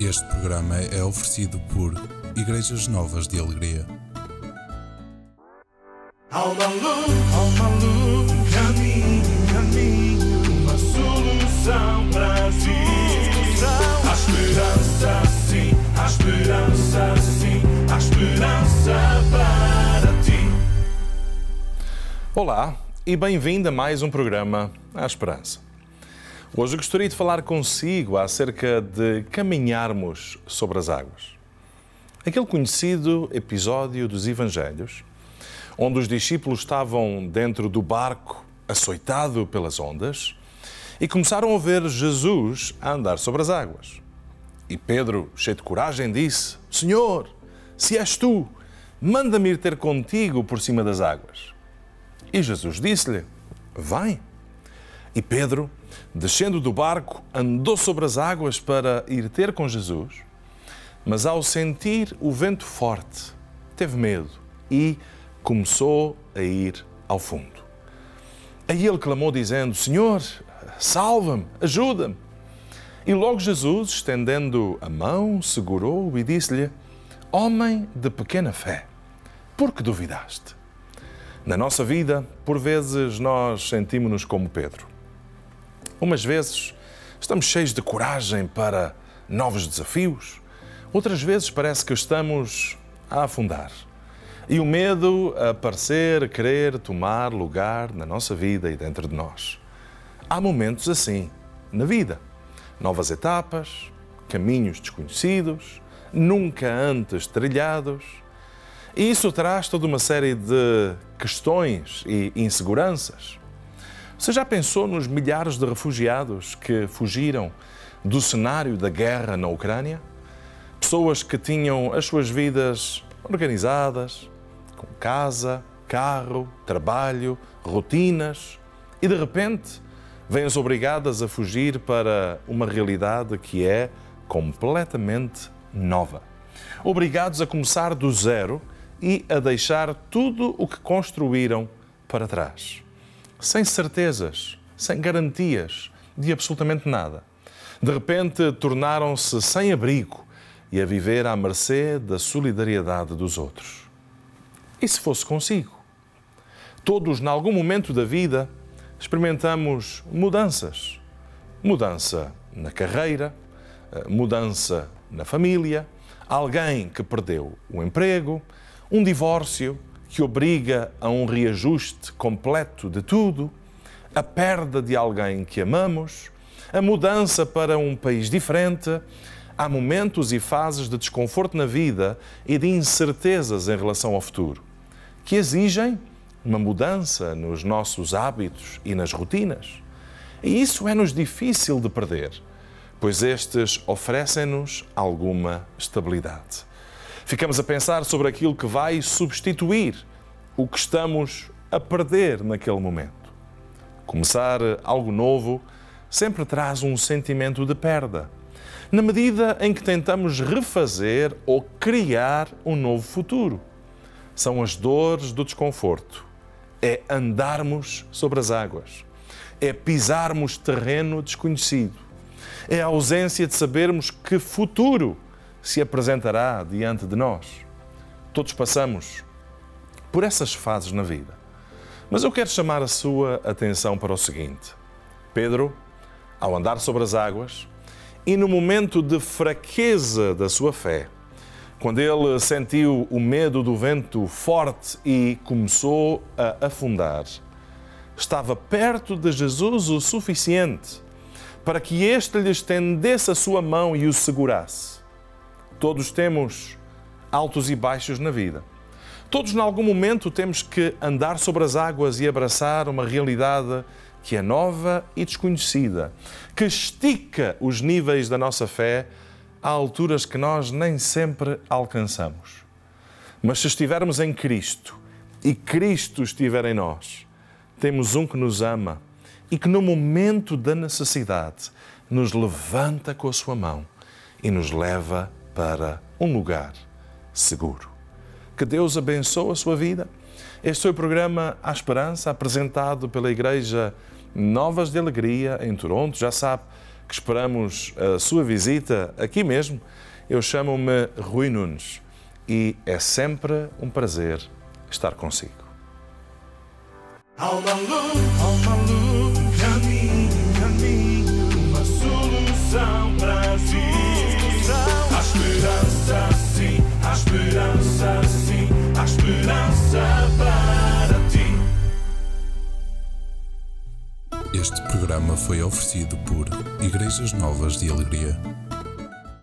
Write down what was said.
Este programa é oferecido por Igrejas Novas de Alegria. Há uma luz, há uma luz, caminho, caminho, uma solução para ti. Há esperança, sim, há esperança, sim, há esperança para ti. Olá e bem-vindo a mais um programa A Esperança. Hoje gostaria de falar consigo acerca de caminharmos sobre as águas. Aquele conhecido episódio dos Evangelhos, onde os discípulos estavam dentro do barco, açoitado pelas ondas, e começaram a ver Jesus a andar sobre as águas. E Pedro, cheio de coragem, disse: Senhor, se és tu, manda-me ir ter contigo por cima das águas. E Jesus disse-lhe: Vai. E Pedro, descendo do barco, andou sobre as águas para ir ter com Jesus, mas ao sentir o vento forte, teve medo e começou a ir ao fundo. Aí ele clamou, dizendo: Senhor, salva-me, ajuda-me. E logo Jesus, estendendo a mão, segurou-o e disse-lhe: Homem de pequena fé, por que duvidaste? Na nossa vida, por vezes, nós sentimos-nos como Pedro. Umas vezes estamos cheios de coragem para novos desafios, outras vezes parece que estamos a afundar. E o medo a parecer querer tomar lugar na nossa vida e dentro de nós. Há momentos assim na vida. Novas etapas, caminhos desconhecidos, nunca antes trilhados. E isso traz toda uma série de questões e inseguranças. Você já pensou nos milhares de refugiados que fugiram do cenário da guerra na Ucrânia? Pessoas que tinham as suas vidas organizadas, com casa, carro, trabalho, rotinas, e de repente vêm-se obrigadas a fugir para uma realidade que é completamente nova. Obrigados a começar do zero e a deixar tudo o que construíram para trás sem certezas, sem garantias de absolutamente nada. De repente tornaram-se sem abrigo e a viver à mercê da solidariedade dos outros. E se fosse consigo? Todos, em algum momento da vida, experimentamos mudanças. Mudança na carreira, mudança na família, alguém que perdeu o emprego, um divórcio, que obriga a um reajuste completo de tudo, a perda de alguém que amamos, a mudança para um país diferente. Há momentos e fases de desconforto na vida e de incertezas em relação ao futuro, que exigem uma mudança nos nossos hábitos e nas rotinas. E isso é-nos difícil de perder, pois estes oferecem-nos alguma estabilidade. Ficamos a pensar sobre aquilo que vai substituir o que estamos a perder naquele momento. Começar algo novo sempre traz um sentimento de perda, na medida em que tentamos refazer ou criar um novo futuro. São as dores do desconforto, é andarmos sobre as águas, é pisarmos terreno desconhecido, é a ausência de sabermos que futuro se apresentará diante de nós. Todos passamos por essas fases na vida. Mas eu quero chamar a sua atenção para o seguinte: Pedro, ao andar sobre as águas e no momento de fraqueza da sua fé, quando ele sentiu o medo do vento forte e começou a afundar, estava perto de Jesus o suficiente para que este lhe estendesse a sua mão e o segurasse. Todos temos altos e baixos na vida. Todos, em algum momento, temos que andar sobre as águas e abraçar uma realidade que é nova e desconhecida, que estica os níveis da nossa fé a alturas que nós nem sempre alcançamos. Mas se estivermos em Cristo e Cristo estiver em nós, temos um que nos ama e que no momento da necessidade nos levanta com a sua mão e nos leva para um lugar seguro. Que Deus abençoe a sua vida. Este foi o programa A Esperança, apresentado pela Igreja Novas de Alegria, em Toronto. Já sabe, que esperamos a sua visita aqui mesmo. Eu chamo-me Rui Nunes e é sempre um prazer estar consigo. Luz, luz, para ti. Este programa foi oferecido por Igrejas Novas de Alegria.